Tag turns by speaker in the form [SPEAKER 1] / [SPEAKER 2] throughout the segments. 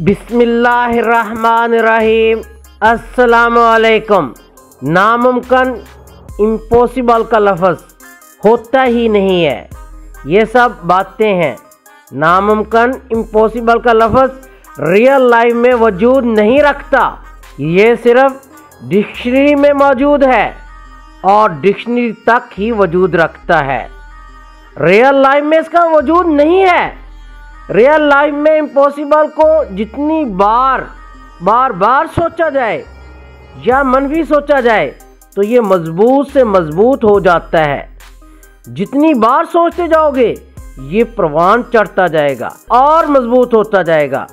[SPEAKER 1] بسم اللہ الرحمن الرحیم السلام علیکم ناممکن امپوسیبل کا لفظ ہوتا ہی نہیں ہے یہ سب باتیں ہیں ناممکن امپوسیبل کا لفظ ریئل لائف میں وجود نہیں رکھتا یہ صرف ڈکشنری میں موجود ہے اور ڈکشنری تک ہی وجود رکھتا ہے ریئل لائف میں اس کا وجود نہیں ہے ریئل لائف میں امپوسیبل کو جتنی بار بار بار سوچا جائے یا منفی سوچا جائے تو یہ مضبوط سے مضبوط ہو جاتا ہے۔ جتنی بار سوچتے جاؤ گے، یہ پروان چڑھتا جائے گا، اور مضبوط ہوتا جائے گا۔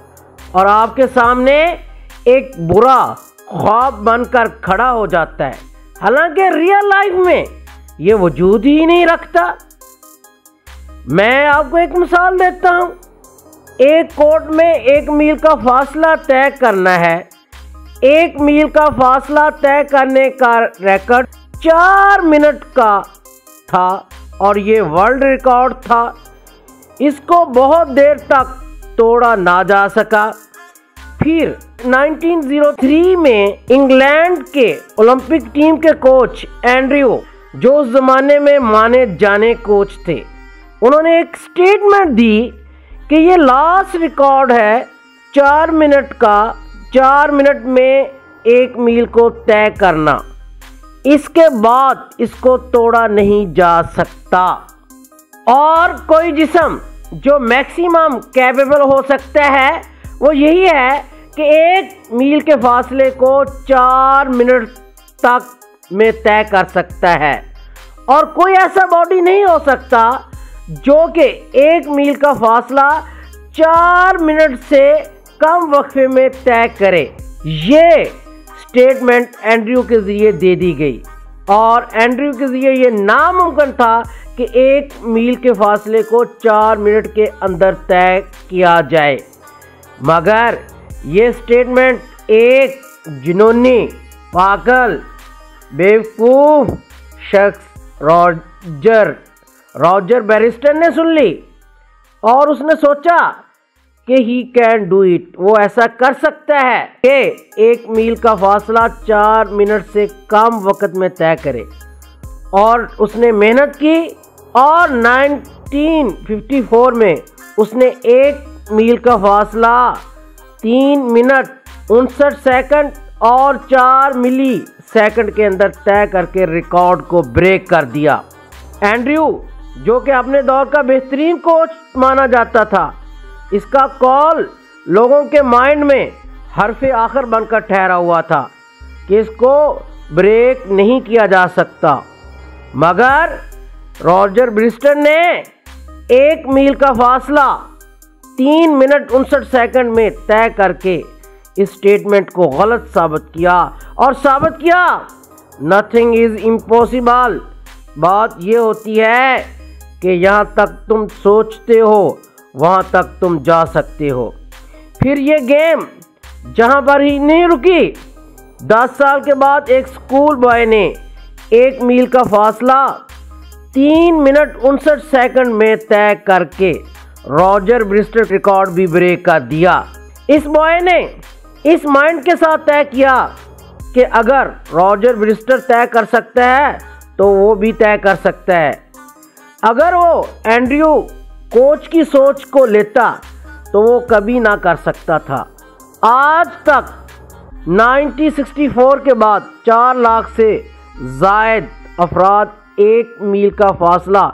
[SPEAKER 1] اور آپ کے سامنے ایک برا خواب بن کر کھڑا ہو جاتا ہے۔ حالانکہ ریئل لائف میں یہ وجود ہی نہیں رکھتا۔ میں آپ کو ایک مثال دیتا ہوں۔ ایک کوٹ میں ایک میل کا فاصلہ طے کرنا ہے۔ ایک میل کا فاصلہ طے کرنے کا ریکارڈ چار منٹ کا تھا اور یہ ورلڈ ریکارڈ تھا۔ اس کو بہت دیر تک توڑا نہ جا سکا۔ پھر نائنٹین زیرو تھری میں انگلینڈ کے اولمپک ٹیم کے کوچ اینڈریو، جو اس زمانے میں مانے جانے کوچ تھے، انہوں نے ایک سٹیٹمنٹ دی کہ یہ لاسٹ ریکارڈ ہے چار منٹ کا، چار منٹ میں ایک میل کو طے کرنا۔ اس کے بعد اس کو توڑا نہیں جا سکتا۔ اور کوئی جسم جو میکسیمم کیپیبل ہو سکتا ہے، وہ یہی ہے کہ ایک میل کے فاصلے کو چار منٹ تک میں طے کر سکتا ہے۔ اور کوئی ایسا باڈی نہیں ہو سکتا جو کہ ایک میل کا فاصلہ چار منٹ سے کم وقفے میں طے کرے۔ یہ سٹیٹمنٹ اینڈریو کے ذریعے دے دی گئی۔ اور اینڈریو کے ذریعے یہ ناممکن تھا کہ ایک میل کے فاصلے کو چار منٹ کے اندر طے کیا جائے۔ مگر یہ سٹیٹمنٹ ایک جنونی، پاگل، بیوقوف شخص راجر راجر بیرسٹر نے سن لی اور اس نے سوچا کہ ہی کین ڈو اٹ، وہ ایسا کر سکتا ہے کہ ایک میل کا فاصلہ چار منٹ سے کم وقت میں طے کرے۔ اور اس نے محنت کی اور نائنٹین ففٹی فور میں اس نے ایک میل کا فاصلہ تین منٹ، انسٹھ سیکنڈ اور چار ملی سیکنڈ کے اندر طے کر کے ریکارڈ کو بریک کر دیا۔ اینڈریو جو کہ اپنے دور کا بہترین کوچ مانا جاتا تھا۔ اس کا کال لوگوں کے مائنڈ میں حرف آخر بن کر ٹھہرا ہوا تھا کہ اس کو بریک نہیں کیا جا سکتا۔ مگر راجر برسٹن نے ایک میل کا فاصلہ تین منٹ انسٹھ سیکنڈ میں طے کر کے اس سٹیٹمنٹ کو غلط ثابت کیا اور ثابت کیا نتھنگ از امپوسیبل بات یہ ہوتی ہے کہ یہاں تک تم سوچتے ہو، وہاں تک تم جا سکتے ہو۔ پھر یہ گیم جہاں پر ہی نہیں رکی، دس سال کے بعد ایک سکول بوائے نے ایک میل کا فاصلہ تین منٹ انسٹھ سیکنڈ میں طے کر کے راجر برسٹر ریکارڈ بھی بریک کر دیا۔ اس بوائے نے اس مائنڈ کے ساتھ طے کیا کہ اگر راجر برسٹر طے کر سکتا ہے تو وہ بھی طے کر سکتا ہے۔ اگر وہ اینڈریو کوچ کی سوچ کو لیتا تو وہ کبھی نہ کر سکتا تھا۔ آج تک نائنٹی سکسٹی فور کے بعد چار لاکھ سے زائد افراد ایک میل کا فاصلہ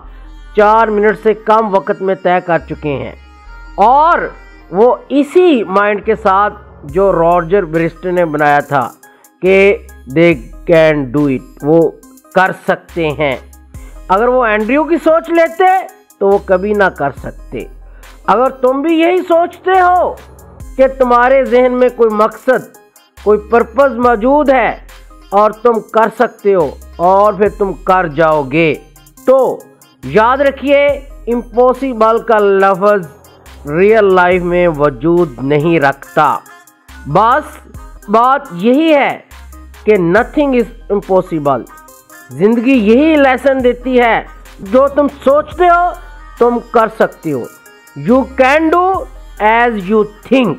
[SPEAKER 1] چار منٹ سے کم وقت میں طے کر چکے ہیں۔ اور وہ اسی مائنڈ کے ساتھ جو راجر برسٹ نے بنایا تھا کہ دے کین ڈو اٹ، وہ کر سکتے ہیں۔ اگر وہ اینڈریو کی سوچ لیتے تو وہ کبھی نہ کر سکتے۔ اگر تم بھی یہی سوچتے ہو کہ تمہارے ذہن میں کوئی مقصد، کوئی پرپز موجود ہے اور تم کر سکتے ہو اور پھر تم کر جاؤ گے، تو یاد رکھیے امپوسیبل کا لفظ ریئل لائف میں وجود نہیں رکھتا۔ بس بات یہی ہے کہ نتھنگ از امپوسیبل زندگی یہی لیسن دیتی ہے، جو تم سوچتے ہو، تم کر سکتے ہو۔ You can do as you think